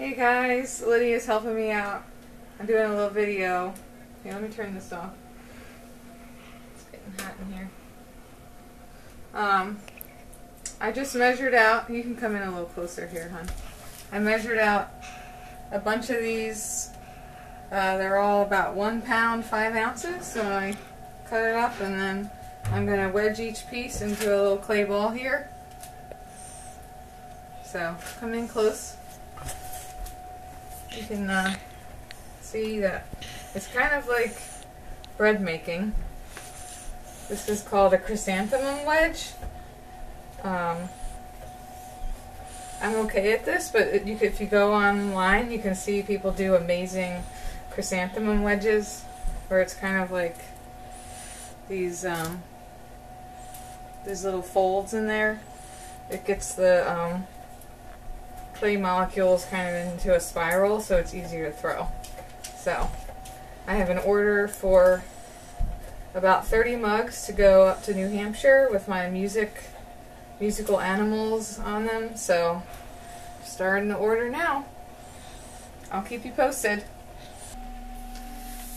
Hey guys, Lydia's helping me out. I'm doing a little video. Okay, let me turn this off. It's getting hot in here. Um, I just measured out. You can come in a little closer here, hon. I measured out a bunch of these. Uh, they're all about one pound, five ounces. So I cut it up and then I'm going to wedge each piece into a little clay ball here. So come in close you can uh, see that it's kind of like bread making. This is called a chrysanthemum wedge. Um, I'm okay at this, but it, you could, if you go online, you can see people do amazing chrysanthemum wedges, where it's kind of like these um, these little folds in there. It gets the um, molecules kind of into a spiral so it's easier to throw. So I have an order for about 30 mugs to go up to New Hampshire with my music musical animals on them so starting the order now. I'll keep you posted.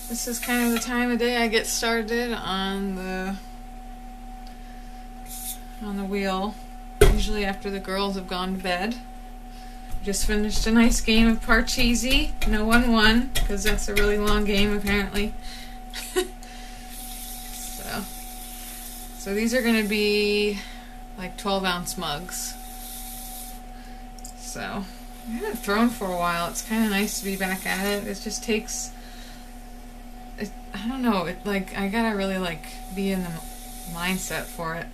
This is kind of the time of day I get started on the on the wheel usually after the girls have gone to bed. Just finished a nice game of Parcheesi. No one won, because that's a really long game apparently. so, so these are going to be like 12 ounce mugs. So, I haven't thrown for a while. It's kind of nice to be back at it. It just takes, it, I don't know, it like, I gotta really like be in the mindset for it.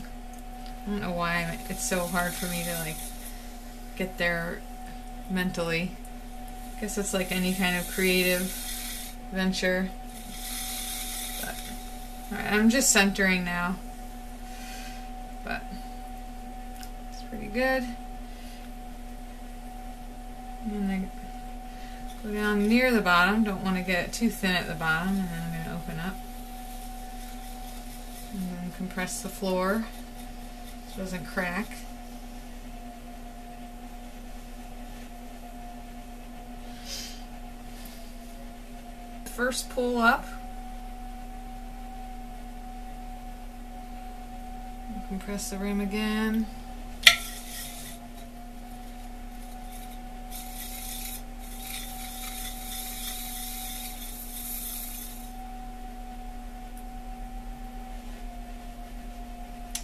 I don't know why it's so hard for me to like get there mentally. I guess it's like any kind of creative venture. But, I'm just centering now. But it's pretty good. And I go down near the bottom. Don't want to get it too thin at the bottom. And then I'm going to open up. And then compress the floor so it doesn't crack. First pull up. Compress the rim again.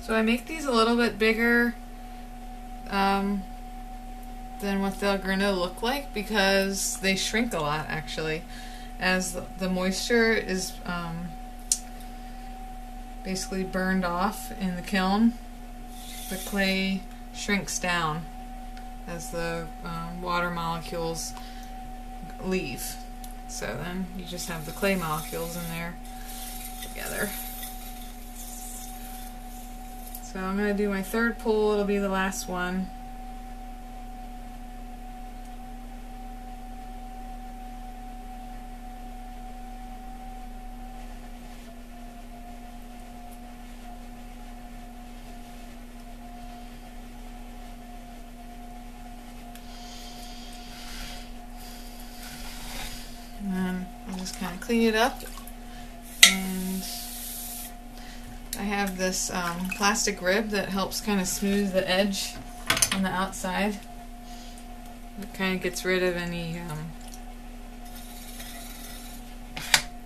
So I make these a little bit bigger um, than what they're going to look like because they shrink a lot actually as the moisture is um, basically burned off in the kiln, the clay shrinks down as the um, water molecules leave. So then you just have the clay molecules in there together. So I'm going to do my third pull, it'll be the last one. Just kind of clean it up. And I have this um, plastic rib that helps kind of smooth the edge on the outside. It kind of gets rid of any um,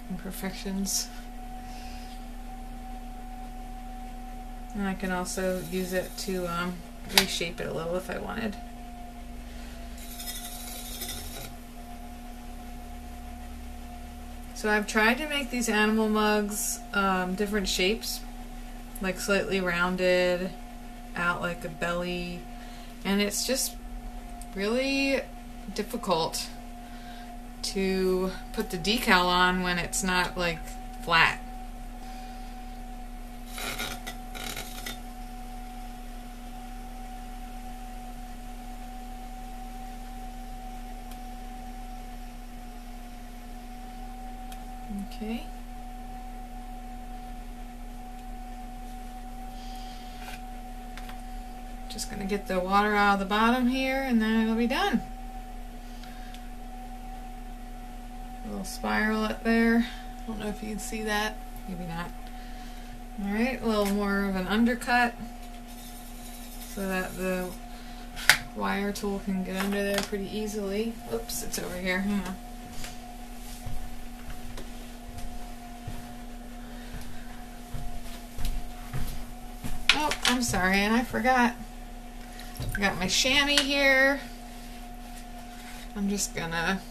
imperfections. And I can also use it to um, reshape it a little if I wanted. So I've tried to make these animal mugs um, different shapes, like slightly rounded, out like a belly, and it's just really difficult to put the decal on when it's not like flat. Okay. Just going to get the water out of the bottom here and then it'll be done. A little spiral up there. I don't know if you can see that. Maybe not. Alright, a little more of an undercut so that the wire tool can get under there pretty easily. Oops, it's over here. I'm sorry, and I forgot. I got my chamois here. I'm just gonna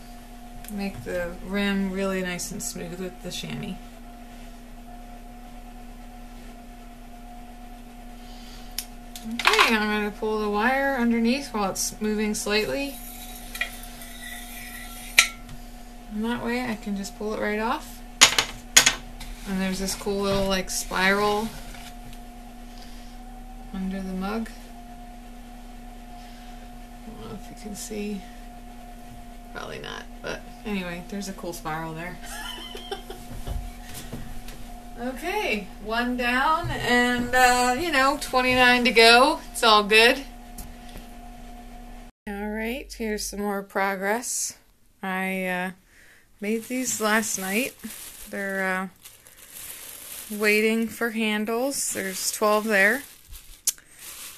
make the rim really nice and smooth with the chamois. Okay, I'm going to pull the wire underneath while it's moving slightly. And that way I can just pull it right off. And there's this cool little like spiral under the mug. I don't know if you can see. Probably not, but anyway, there's a cool spiral there. Okay, one down and, uh, you know, 29 to go. It's all good. Alright, here's some more progress. I uh, made these last night. They're uh, waiting for handles. There's 12 there.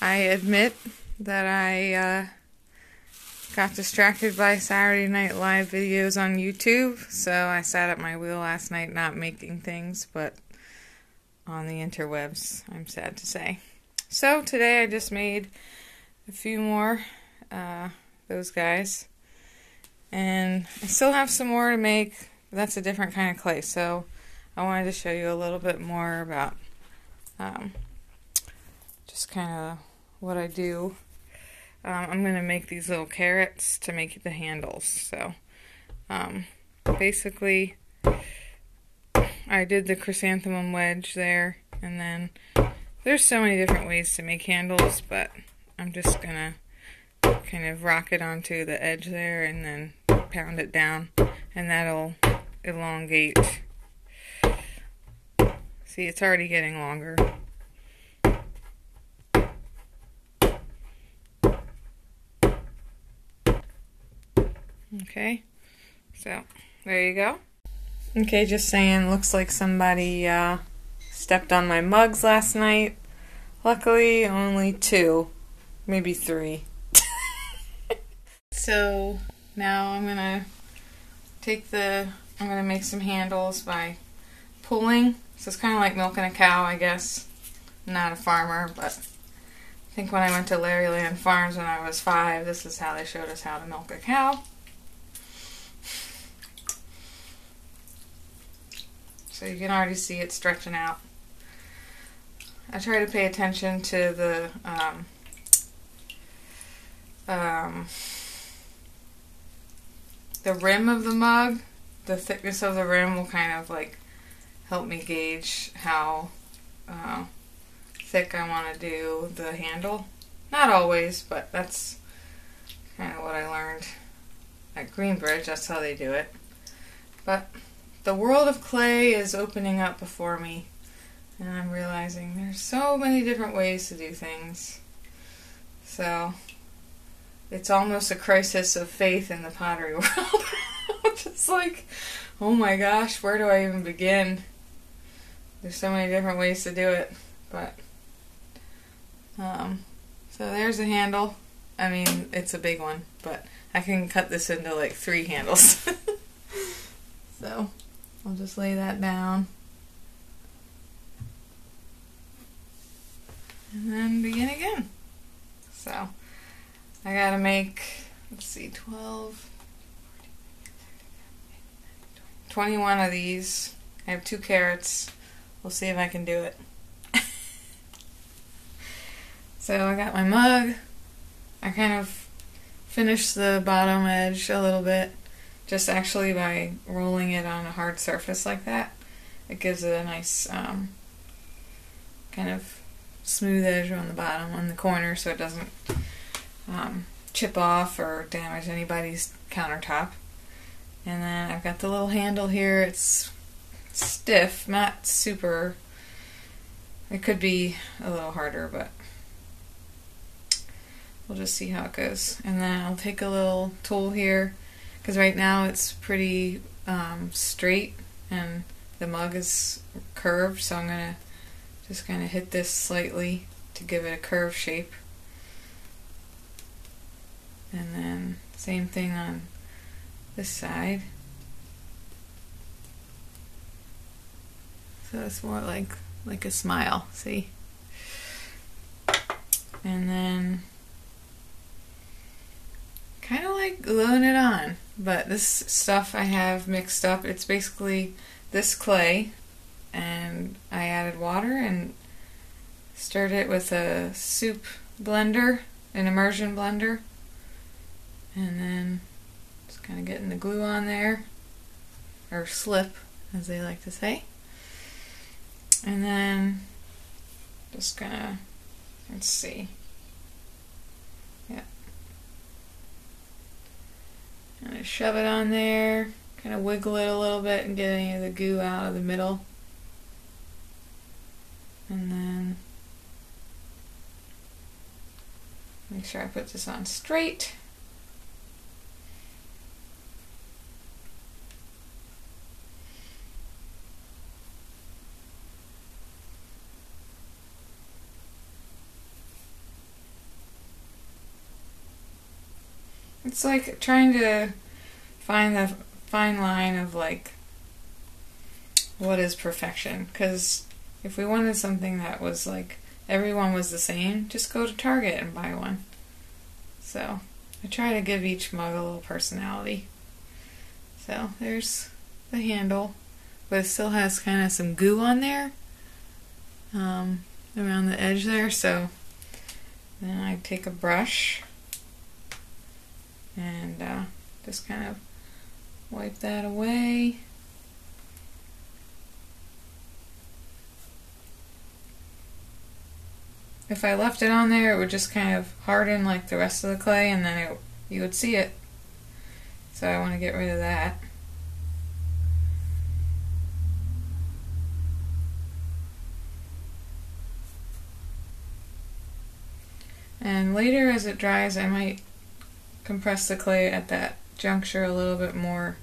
I admit that I uh, got distracted by Saturday Night Live videos on YouTube, so I sat at my wheel last night not making things, but on the interwebs, I'm sad to say. So today I just made a few more, uh, those guys. And I still have some more to make. That's a different kind of clay. So I wanted to show you a little bit more about um, just kind of what I do. Um, I'm going to make these little carrots to make the handles. So um, basically I did the chrysanthemum wedge there, and then there's so many different ways to make handles, but I'm just gonna kind of rock it onto the edge there and then pound it down, and that'll elongate. See, it's already getting longer. Okay, so there you go. Okay, just saying, looks like somebody uh, stepped on my mugs last night. Luckily, only two, maybe three. so now I'm gonna take the, I'm gonna make some handles by pulling. So it's kind of like milking a cow, I guess. I'm not a farmer, but I think when I went to Larriland Farms when I was five, this is how they showed us how to milk a cow. So you can already see it stretching out. I try to pay attention to the um, um, the rim of the mug. The thickness of the rim will kind of like help me gauge how uh, thick I want to do the handle. Not always, but that's kind of what I learned at Greenbridge. That's how they do it. But the world of clay is opening up before me. And I'm realizing there's so many different ways to do things. So, it's almost a crisis of faith in the pottery world. it's like, oh my gosh, where do I even begin? There's so many different ways to do it. But, um, so there's a handle. I mean, it's a big one, but I can cut this into like three handles. so. I'll just lay that down. And then begin again. So, I gotta make, let's see, 12, 21 of these. I have two carrots. We'll see if I can do it. so I got my mug. I kind of finished the bottom edge a little bit just actually by rolling it on a hard surface like that. It gives it a nice um, kind of smooth edge on the bottom, on the corner, so it doesn't um, chip off or damage anybody's countertop. And then I've got the little handle here. It's stiff, not super. It could be a little harder, but we'll just see how it goes. And then I'll take a little tool here because right now it's pretty um, straight and the mug is curved, so I'm gonna just kind of hit this slightly to give it a curve shape. And then same thing on this side. So it's more like like a smile, see? And then kind of like gluing it on. But this stuff I have mixed up, it's basically this clay and I added water and stirred it with a soup blender, an immersion blender. And then just kind of getting the glue on there, or slip, as they like to say. And then just gonna, let's see. Yeah. Gonna shove it on there, kind of wiggle it a little bit and get any of the goo out of the middle. And then make sure I put this on straight. It's like trying to find the fine line of like what is perfection because if we wanted something that was like everyone was the same, just go to Target and buy one. So I try to give each mug a little personality. So there's the handle, but it still has kind of some goo on there um, around the edge there. So then I take a brush and uh, just kind of wipe that away. If I left it on there, it would just kind of harden like the rest of the clay and then it, you would see it. So I want to get rid of that. And later as it dries, I might compress the clay at that juncture a little bit more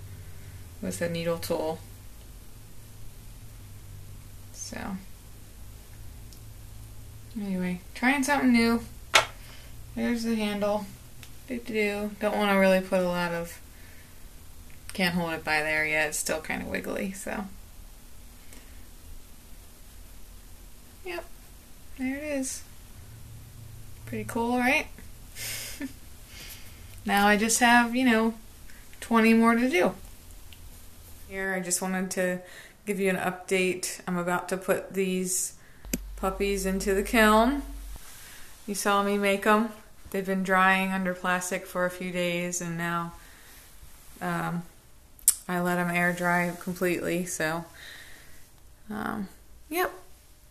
with a needle tool. So, anyway, trying something new. There's the handle. Do. Don't want to really put a lot of. Can't hold it by there yet. It's still kind of wiggly, so. Yep. There it is. Pretty cool, right? Now I just have, you know, 20 more to do. Here, I just wanted to give you an update. I'm about to put these puppies into the kiln. You saw me make them. They've been drying under plastic for a few days and now um, I let them air dry completely. So, um, yep,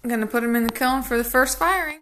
I'm going to put them in the kiln for the first firing.